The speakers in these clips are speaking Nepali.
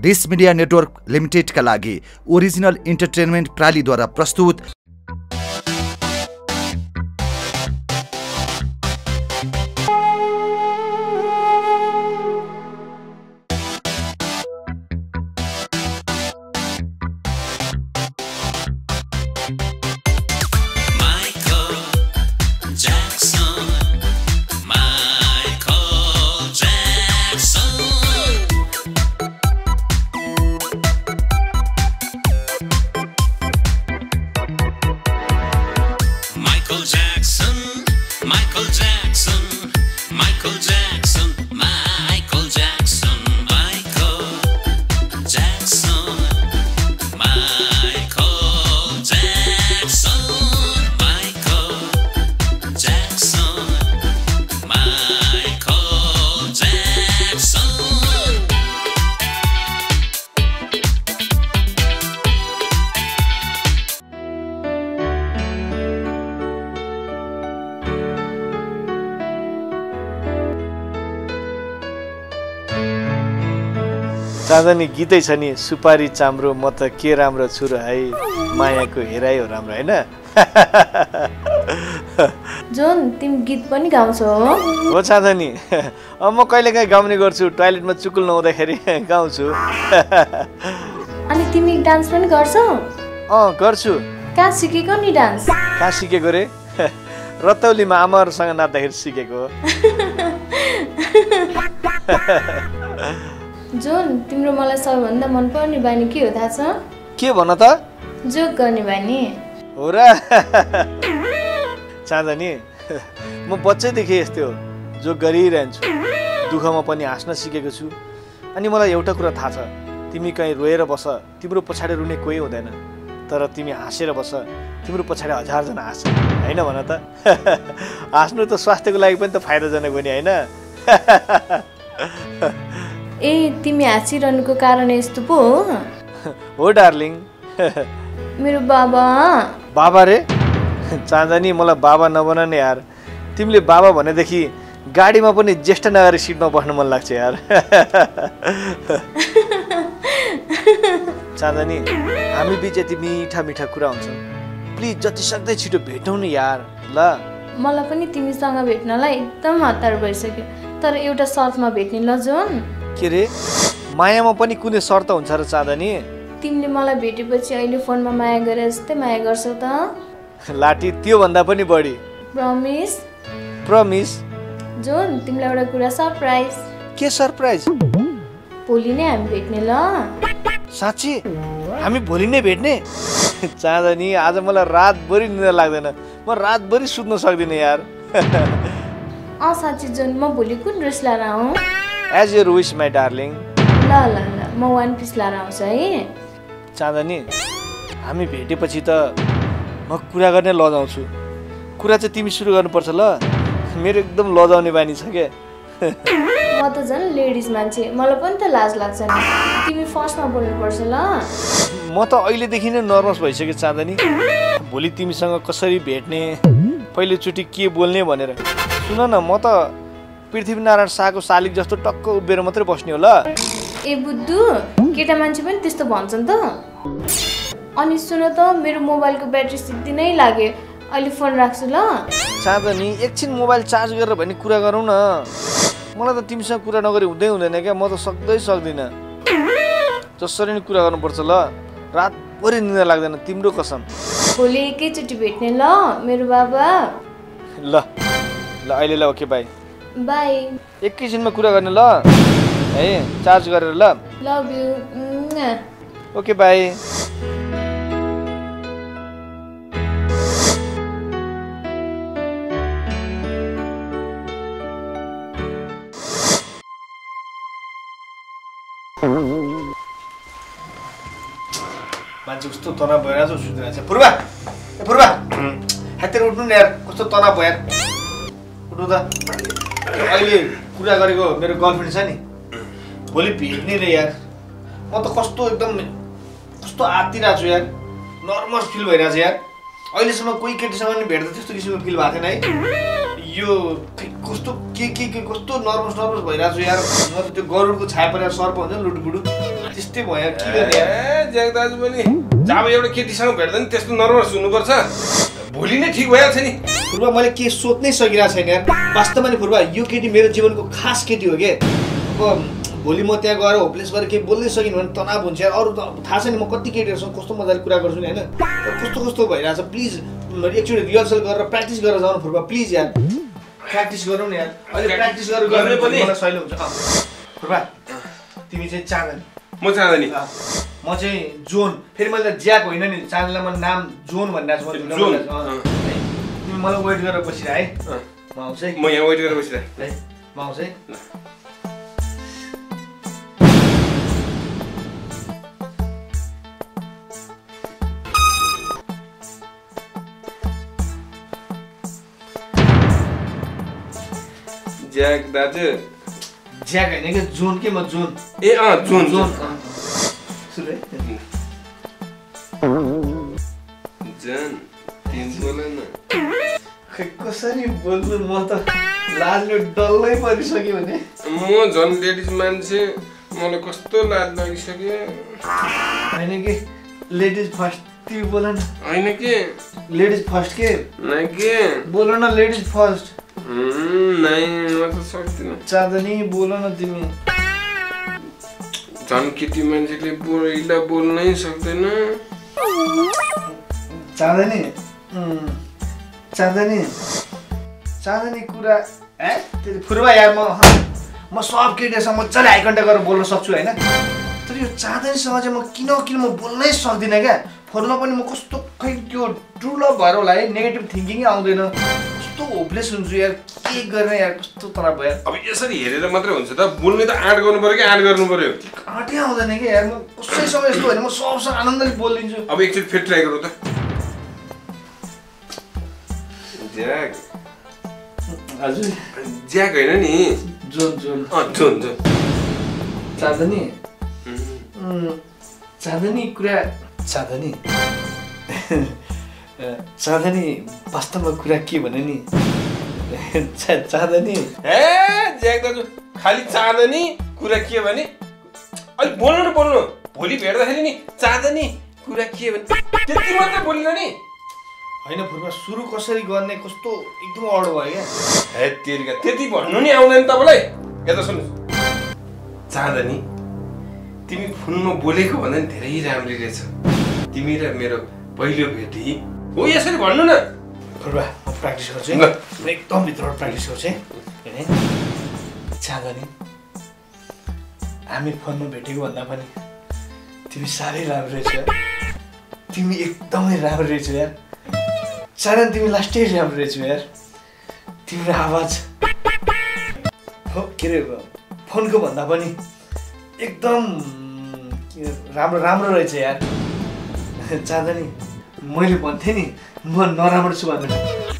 डिस मिडिया नेटवर्क लिमिटेडका लागि ओरिजिनल इन्टरटेनमेन्ट प्रालीद्वारा प्रस्तुत Jackson. Michael Jackson. चाँदनी गीतै छ नि सुपारी चाम्रो म त के राम्रो छु र है मायाको हेराइ हो राम्रो होइन? जोन तिमी गीत पनि गाउँछौ हो? चाँदनी म कहिलेकाहीँ गाउने गर्छु टोइलेटमा चुकुल नहुँदाखेरि गाउँछु। अनि तिमी डान्स पनि गर्छौ? अँ गर्छु। कहाँ सिकेको नि डान्स? कहाँ सिकेको रे? रतौलीमा आमाहरूसँग नाच्दाखेरि सिकेको जोन तिम्रो मलाई सबैभन्दा मनपर्ने बानी के हो थाहा छ? के भन त? जोक गर्ने बानी। हो र। चाँदनी म बच्चैदेखि यस्तै हो। जो गरिरहन्छु। दुःखमा पनि हाँस्न सिकेको छु। अनि मलाई एउटा कुरा थाहा छ। तिमी कहीँ रोएर बस। तिम्रो पछाडि रुने कोही हुँदैन। तर तिमी हाँसेर बस। तिम्रो पछाडि हजारजना हाँस्छ होइन भन त। हाँस्नु त स्वास्थ्यको लागि पनि त फाइदाजनक हो नि होइन? ए तिमी हाँसिरहनुको कारण यस्तो पो हो? डार्लिङ। मेरो बाबा। बाबा रे? चाँदनी मलाई बाबा नबना नि यार। तिमीले बाबा भनेदेखि गाडीमा पनि ज्येष्ठ नागरिक सिटमा बस्नु मन लाग्छ यार। चाँदनी हामी बिच यति मिठा मिठा कुरा हुन्छन् प्लिज जति सक्दै छिटो भेटौँ नि यार ल। मलाई पनि तिमीसँग भेट्नलाई एकदम हतार भइसक्यो। तर एउटा शर्तमा भेट्ने ल जोन के रे? मायामा पनि कुनै शर्त हुन्छ र चाँदनी? तिमीले मलाई भेटेपछि अहिले फोनमा माया गरे जस्तै माया गर्छौ त। लाठी त्योभन्दा पनि बढी। प्रमिस प्रमिस जोन तिमीलाई एउटा कुरा सरप्राइज के सरप्राइज भोलि नै हामी भेट्ने ल। साँच्ची? हामी भोलि नै भेट्ने? चाँदनी आज मलाई रातभरि निद्रा लाग्दैन। म रातभरि सुत्न सक्दिनँ यार। अँ साँच्ची जोन म भोलि कुन ड्रेस लाएर आउँ? As you wish my darling ल ल ल. म वान पिस लाएर आउँछु है। चाँदनी हामी भेटेपछि त म कुरा गर्ने लजाउँछु कुरा चाहिँ तिमी सुरु गर्नुपर्छ ल। मेरो एकदम लजाउने बानी छ क्या म त झन् लेडिज मान्छे। मलाई पनि त लाज लाग्छ नि। तिमी फर्स्टमा बोल्नुपर्छ ल। म त अहिलेदेखि नै नर्भस भइसकेँ चाँदनी। भोलि तिमीसँग कसरी भेट्ने पहिलोचोटि के बोल्ने भनेर। सुन न म त पृथ्वीनारायण शाहको शालिक जस्तो टक्क उभिएर मात्रै बस्ने हो ल ए बुद्धु केटा मान्छे पनि त्यस्तो भन्छन् त। अनि सुन त मेरो मोबाइलको ब्याट्री सिद्धि नै लाग्यो। अहिले फोन राख्छु ल। चाँदनी एकछिन मोबाइल चार्ज गरेर भने कुरा गरौँ न। मलाई त तिमीसँग कुरा नगरी हुँदै हुँदैन क्या म त सक्दै सक्दिनँ। जसरी नै कुरा गर्नुपर्छ ल। रातभरि निद्रा लाग्दैन तिम्रो कसम। भोलि एकैचोटि भेट्ने ल मेरो बाबा। ल ल अहिले ल ओके बाई। बाई। एकैछिनमा कुरा गर्ने ल। है चार्ज गरेर ल। लभ यु ओके बाई मान्छे कस्तो तनाव भइरहेको छ सुतिरहेको छ फुर्बा! ए फुर्बा! हातेर उठ्नु नि यार कस्तो तनाव भयो यार। उठ्नु त। अहिले कुरा गरेको मेरो गर्लफ्रेन्ड छ नि। भोलि भेट्ने रे यार। म त कस्तो एकदम कस्तो आत्तिरहेको छु यार। नर्भस फिल भइरहेको छ यार। अहिलेसम्म कोही केटीसँग नि भेट्दा त्यस्तो किसिमको फिल भएको थिएन है। यो कस्तो के के के कस्तो नर्भस नर्भस भइरहेको छु यार। म त्यो गरुडको छाया परेर सर्प हुन्छ नि लुटबुडु त्यस्तै भयो यार के गर्ने ज्याक दाजु पनि जब एउटा केटीसँग भेट्दा नि त्यस्तो नर्भस हुनुपर्छ। भोलि नै ठिक भइहाल्छ नि। फुर्बा मैले के सोच्नै सकिरहेको छैन यार। वास्तवमा नि फुर्बा यो केटी मेरो जीवनको खास केटी हो कि? अब भोलि म त्यहाँ गएर होप्लेस गरेर केही बोल्नै सकिनँ भने तनाव हुन्छ यार। अरू त थाहा छ नि म कति केटीहरूसँग कस्तो मजाले कुरा गर्छु नि होइन? कस्तो कस्तो भइरहेछ प्लिज एकचोटि रिहर्सल गरेर प्र्याक्टिस गरेर जानु फुर्बा प्लिज यार। प्र्याक्टिस गरौँ न यार। अहिले प्र्याक्टिस गरेर गर्ने गऱ्यो पनि? सहिलो हुन्छ। फुर्बा तिमी चाहिँ चाँदनी। म चाहँदैन अँ। म चाहिँ जोन। फेरि मैले त ज्याक होइन नि चाँदनीलाई म नाम जोन भनिरहेको छु। तिमी मलाई वेट गरेर बसिरह है। म आउँछु है। म यहाँ वेट गरेर बसिरहेँ। है म आउँछु है। ज्याक दाजु। ज्याक होइन कि जोन के म जोन? ए अँ जुन। जोन है जन तिमी बोल न खै कसरी बोल्नु म त लाजले डल्लै परिसक्यो भने म झन् लेडिज मान्छे मलाई कस्तो लाज लागिसक्यो होइन कि लेडिज फर्स्ट तिमी बोल न होइन के लेडिज फर्स्ट के न के बोल न लेडिज फर्स्ट म त सक्दिनँ चाँदनी बोल न तिमी झन् केटी मान्छेले बोइला बोल्नै सक्दैन। चाँदनी? चाँदनी? चाँदनी कुरा ए? फुर्बा यार म म सब केटीहरूसँग मजाले हाई कन्ट्याक्ट गरेर बोल्न सक्छु होइन? तर यो चाँदनीसँग चाहिँ म किन किन म बोल्नै सक्दिनँ क्या? फोनमा पनि म कस्तो खै त्यो लभ भएर होला है नेगेटिभ थिङ्किङै आउँदैन। कस्तो होपलेस हुन्छु यार के गर्ने यार कस्तो तनाव भयो यार। अब यसरी हेरेर मात्रै हुन्छ त बोल्ने त आँट गर्नु पर्यो कि आँट गर्नु पर्यो? आँटै आउँदैन कि यार म कसैसँग यस्तो होइन म सबसँग आनन्दले बोलिदिन्छु। अब एकचोटि फेरि ट्राई गरौँ त। ज्याक। हजुर। ज्याक होइन नि? John John. अँ जुन जुन। चाँदनी। चाँदनी कुरा चाँदनी। चाँदनी वास्तवमा कुरा के भने नि? चा- चाँदनी ए ज्याक दाजु खालि चाँदनी कुरा के भने? अलिक बोल्नु न बोल्नु भोलि भेट्दाखेरि नि चाँदनी कुरा के भने? त्यति मात्रै बोलिन नि। होइन फुर्मा सुरु कसरी गर्ने कस्तो एकदम अड भयो क्या। हे तेरिका त्यति भन्नु नि आउँदैन तपाईँलाई। यता सुन्नुहोस्। चाँदनी तिमी फोनमा बोलेको भन्दा नि धेरै राम्री रहेछ। तिमी र मेरो पहिलो भेटी हो यसरी भन्नु न। म प्र्याक्टिस गर्छु। है। एकदम भित्रबाट प्र्याक्टिस गर्छु है। होइन चाँदनी हामी फोनमा भेटेको भन्दा पनि तिमी साह्रै राम्रो रहेछ। तिमी एकदमै राम्रो रहेछ यार। चाँदनी तिमी लास्टै राम्रो रहेछौ यार। तिम्रो आवाज। फो- के अरे फोनको भन्दा पनि एकदम राम्रो राम्रो रहेछ यार। चाँदनी मैले भन्थेँ नि म नराम्रो छु भनेर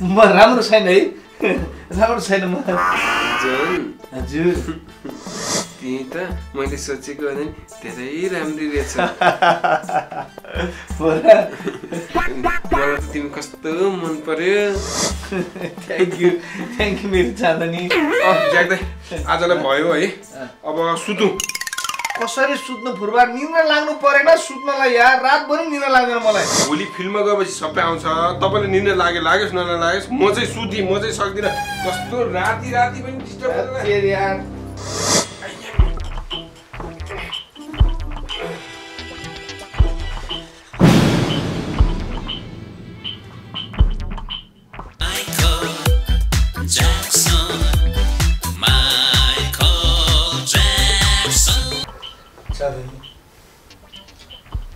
म राम्रो छैन है? राम्रो छैन म। हजुर। तिमी त मैले सोचेको भन्दा नि धेरै राम्री रहेछ। मलाई त तिमी कस्तो मन पर्यो। थ्याङ्क यू थ्याङ्क यू मेरो चाँदनी। आजलाई भयो है। अब सुतौँ। कसरी सुत्नु फुर्बा निन्द्रा लाग्नु परेन सुत्नलाई यार। रातभरि निन्द्रा लाग्दैन मलाई। भोलि फिल्ममा गएपछि सबै आउँछ। तपाईँले निन्द्रा लाग्यो लागोस् नलागोस् म चाहिँ सुती म चाहिँ सक्दिनँ। कस्तो राति राति पनि डिस्टर्ब यार।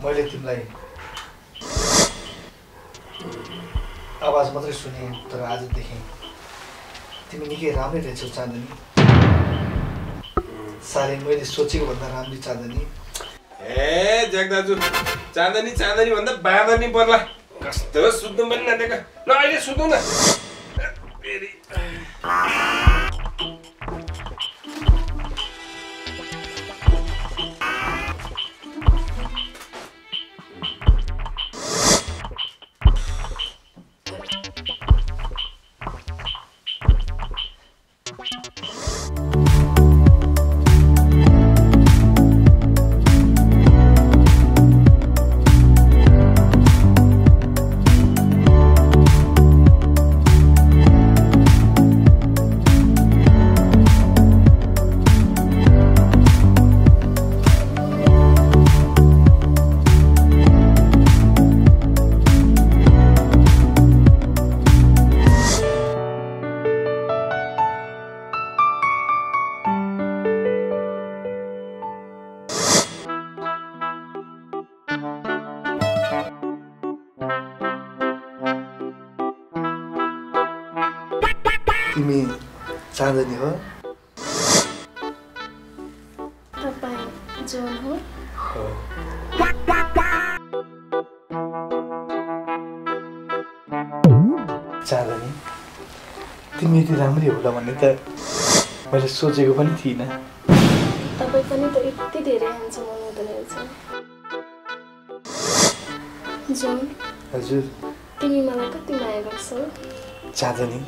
मैले तिमीलाई आवाज मात्रै सुने तर आज देखेँ तिमी निकै राम्रै रहेछौ चाँदनी। साह्रै मैले सोचेको भन्दा राम्री चाँदनी। ए ज्याक दाजु चाँदनी चाँदनी भन्दा बाँदनी पर्ला। कस्तो सुत्नु पनि ल अहिले सुतौँ न। तिमी चाँदनी हो। तपाईँ जोन हो। चाँदनी तिमी यति राम्रै होला भन्ने त मैले सोचेको पनि थिइनँ। तपाईँ पनि त यति धेरै ह्यान्डसम हुनुहुँदो रहेछ। जोन हजुर। तिमी मलाई कति माया गर्छौ? चाँदनी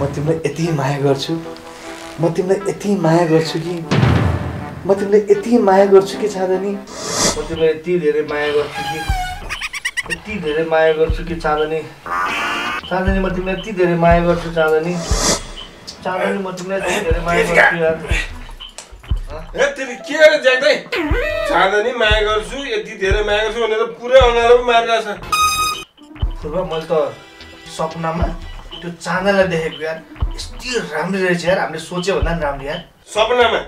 म तिमीलाई यति माया गर्छु। म तिमीलाई यति माया गर्छु कि म तिमीलाई यति माया गर्छु कि चाँदनी? म तिमीलाई यति धेरै माया गर्छु कि यति धेरै माया गर्छु कि चाँदनी? चाँदनी म तिमीलाई यति धेरै माया गर्छु चाँदनी। चाँदनी म तिमीलाई यति धेरै माया गर्छु यार। ए तिमी के ज्याक्दै माया गर्छु यति धेरै माया गर्छु भनेर पुरै पो मारिरहेछ। मैले त सपनामा त्यो चाँदनीलाई देखेको यार यति राम्रो रहेछ यार हामीले सोच्यो भन्दा पनि राम्रो यार। सपनामा?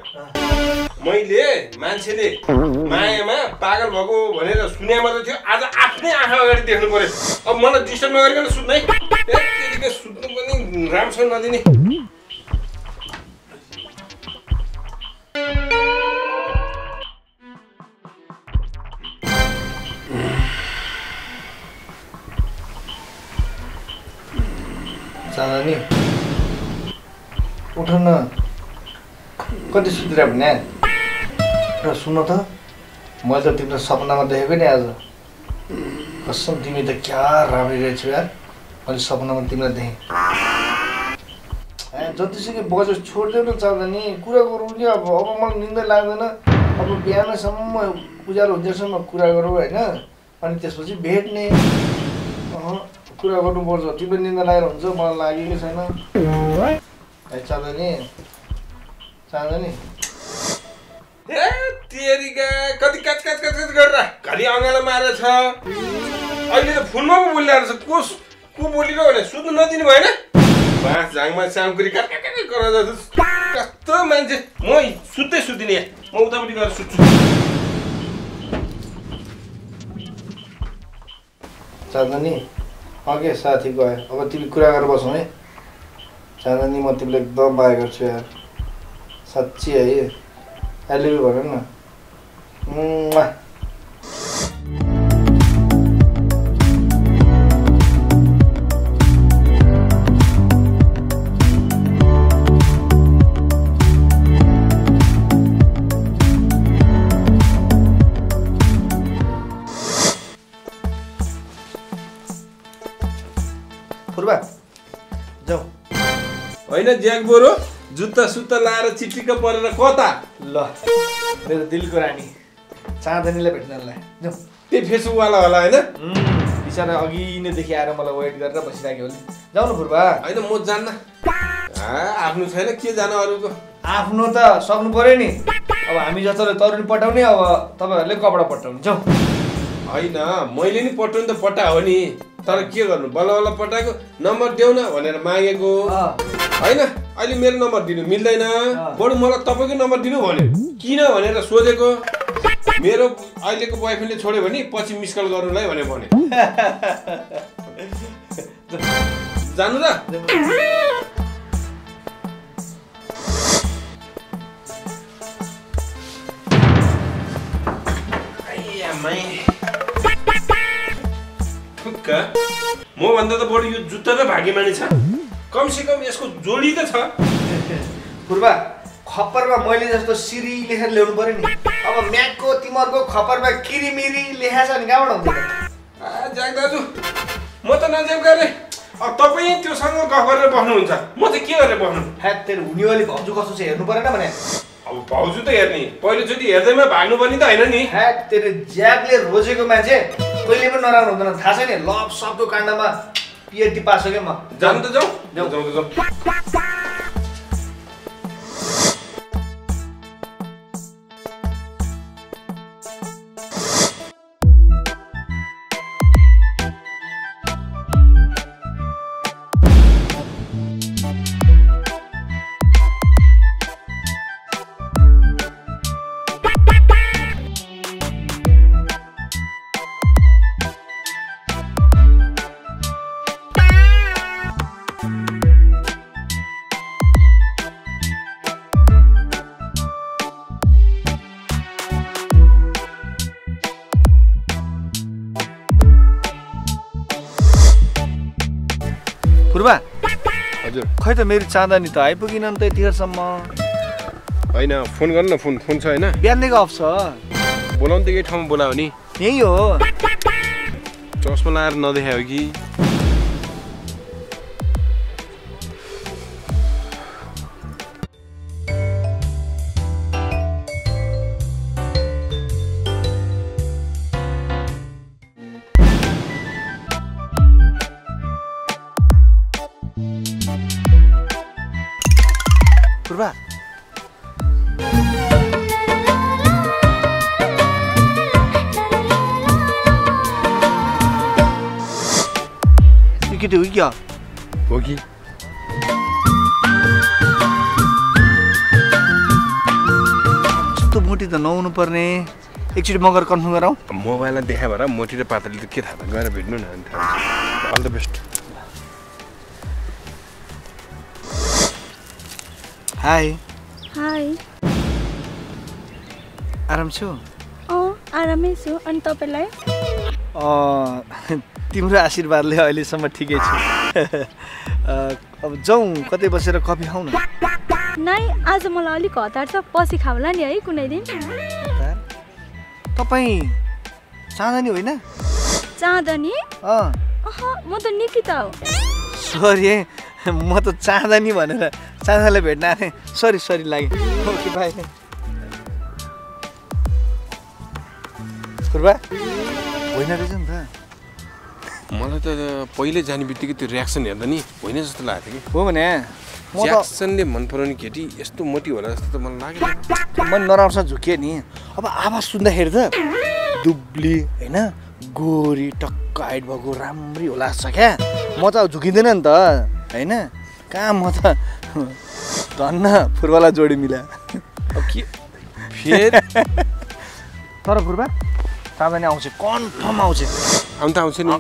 मैले मान्छेले मायामा पागल भएको भनेर सुने मात्र थियो आज आफ्नै आँखा अगाडि देख्नु पर्यो अब मलाई डिस्टर्ब नगरिकन सुत्ने। त्यतिकै सुत्नु पनि राम्रोसँग नदिने। कति सुतिर भने? र सुन त मैले त तिमीलाई सपनामा देखेको नि आज। कसम तिमी त क्या राम्री रहेछौ यार। मैले सपनामा तिमीलाई देखेँ। ए जतिसुकै बजो छोडिदेऊ न चाँदनी कुरा गरौँ कि अब? अब मलाई निन्दै लाग्दैन। अब बिहानसम्म उज्यालो हुन्जेलसम्म कुरा गरौँ होइन? अनि त्यसपछि भेट्ने। कुरा गर्नुपर्छ। तिमीले निन्दा लागेर हुन्छ मलाई लागेकै छैन। है चाँदनी चाँदनी ए तेरिका कति काच काच काच काच गरेर? घरि अँगालो मारेछ। अहिले त फोनमा पो बोलिरहेको रहेछ। को को बोलिरह्यो भने सुत्नु नदिनु भएन। बाँस झाङमा सामकुरी काट काट गरेर। कस्तो मान्छे। म सुत्दै सुत्दिनँ यहाँ। म उतापट्टि गएर सुत्छु। चाँदनी अघि साथी गयो। अब तिमी कुरा गरेर बसौँ है। चाँदनी म तिमीलाई एकदम माया गर्छु यार। साँच्ची है अहिले भन न होइन ज्याक बोरो जुत्ता सुत्ता लाएर चिटिक्क परेर कता। ल मेरो दिलको रानी चाँदनीलाई भेट्नलाई त्यही फेसबुकवाला होला होइन? बिचरा अघि नैदेखि आएर मलाई वेट गरेर बसिरहेको होला जाउँ न फुर्बा। होइन म जान्न। आफ्नो छैन के जान अरूको? आफ्नो त सक्नु पऱ्यो नि। अब हामी जताले तरुनी पठाउने अब तपाईँहरूले कपडा पठाउने जाउँ होइन मैले नि पठाउनु त पठा हो नि। तर के गर्नु? बल्ल बल्ल पठाएको नम्बर देऊ न भनेर मागेको। होइन? अहिले मेरो नम्बर दिनु मिल्दैन। बरु मलाई तपाईँको नम्बर दिनु भन्यो किन भनेर सोधेको? मेरो अहिलेको बोयफ्रेन्डले छोड्यो भने पछि मिस कल गर्नुलाई भनेर भने जानु र मभन्दा त बरु यो जुत्ता त भाग्यमानी छ। कमसे कम यसको जोडी त छ। फुर्बा खप्परमा मैले जस्तो सिरी लेखेर ल्याउनु पऱ्यो नि। अब म्याकको तिमीहरूको खप्परमा किरिमिरी लेखा छ नि कहाँबाट हुन्छ त? ज्याक दाजु म त नजाऊ गरे। अब तपाईँ त्योसँग गफ गरेर बस्नुहुन्छ। म चाहिँ के गरेर बस्नु ह्याट तेरो हुनेवाली भाउजू कस्तो छ हेर्नु परेन भने? अब भाउजू त हेर्ने। पहिलोचोटि हेर्दैमा भाग्नु पनि त होइन नि। ह्याट तेरो ज्याकले रोजेको मान्छे। कहिले पनि नराम्रो हुँदैन। थाहा छ नि लभ सबको काण्डमा पिएचडी पास हो क्या म जानु त जाउँ। जाउँ। जाउँ त जाउँ। फुर्बा हजुर. खै त मेरो चाँदनी त आइपुगिन नि त यतिखेरसम्म होइन फोन गर्नु न फोन फोन छ होइन बिहानदेखि अफ छ बोलाउनु त केही ठाउँमा बोलायो नि यही हो चस्मा लगाएर नदेखायो कि केटी हो कि क्या हो कि यस्तो मोटी त नहुनु पर्ने एकचोटि म गएर कन्फर्म गराउँ मोबाइलमा देखायो भएर मोटी र पातली त के थाहा त गएर भेट्नु न अन्त all the best hi hi आराम छु अँ आरामै छु अनि तपाईँलाई तिम्रो आशीर्वादले अहिलेसम्म ठिकै छु। अब जाउँ कतै बसेर कफी खाउँ न। नाइ आज मलाई अलिक हतार छ पछि खाउँला नि है कुनै दिन। तपाईँ चाँदनी होइन? चाँदनी? म त निकिता हो। सरी है म त चाँदनी भनेर चाँदालाई भेट्न आएँ। सरी सरी लाग्यो ओके बाई। फुर्बा होइन रहेछ नि त। मलाई त पहिले जाने बित्तिकै त्यो रियाक्सन हेर्दा नि होइन जस्तो लागेको थियो हो भने कि म त ज्याक्सनले मन पराउने केटी यस्तो मोटी होला जस्तो त मलाई लागेन। मन नराम्रोसँग झुकियो नि। अब आवाज सुन्दाखेरि त दुब्ली होइन? गोरी टक्क हाइट भएको राम्री होला जस्तो क्या। म त झुकिँदैन नि त होइन? कहाँ म त धन्न फुर्बाला जोडी मिला। अब के? फेरि? तर फुर्बा चाँदनी आउँछ कन्फर्म आउँछ। आउनु त आउँछ नि।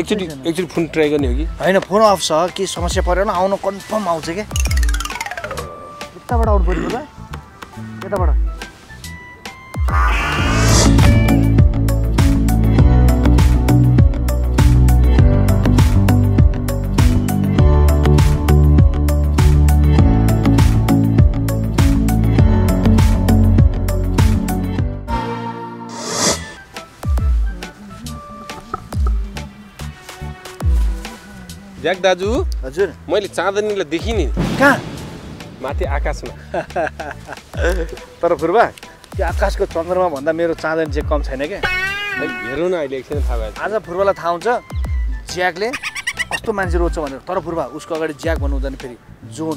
एकचोटि एकचोटि फोन ट्राई गर्ने हो कि? होइन फोन अफ छ के समस्या परेन आउनु कन्फर्म आउँछ क्या यताबाट आउनु पऱ्यो यताबाट। ज्याक दाजु हजुर। मैले चाँदनीलाई देखिँ नि कहाँ? माथि आकाशमा। तर फुर्बा त्यो आकाशको चन्द्रमा भन्दा मेरो चाँदनी चाहिँ कम छैन क्या हेरौँ न अहिले एकछिन थाहा भयो आज फुर्बालाई थाहा हुन्छ ज्याकले कस्तो मान्छे रोज्छ भनेर। तर फुर्बा उसको अगाडि ज्याक भन्नु हुँदैन फेरि जोन।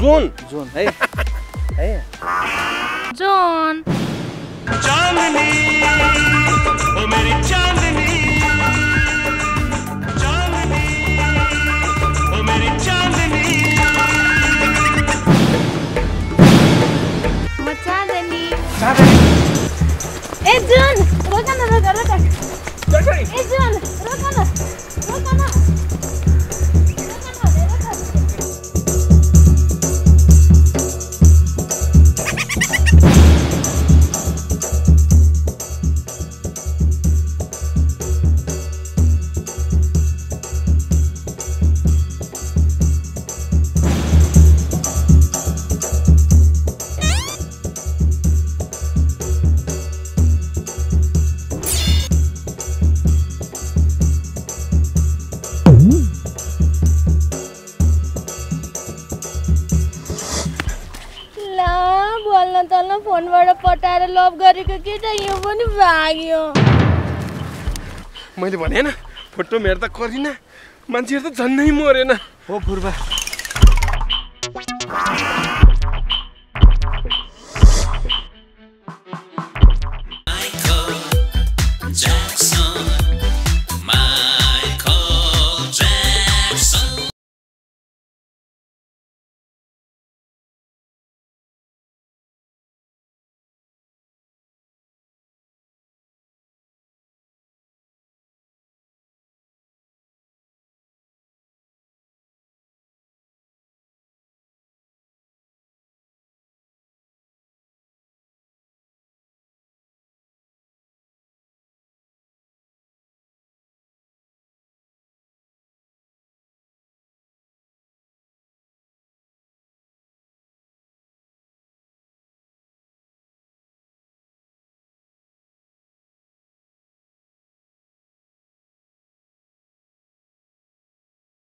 जोन? जोन है। है। जोन। चांदनी ओ मेरी चांदनी चांदनी। फोनबाट पटाएर लभ गरेको केटा यो पनि भाग्यो। मैले भने न फोटो हेर्दा करिनँ मान्छेहरू त झन्नै मरेन। हो फुर्बा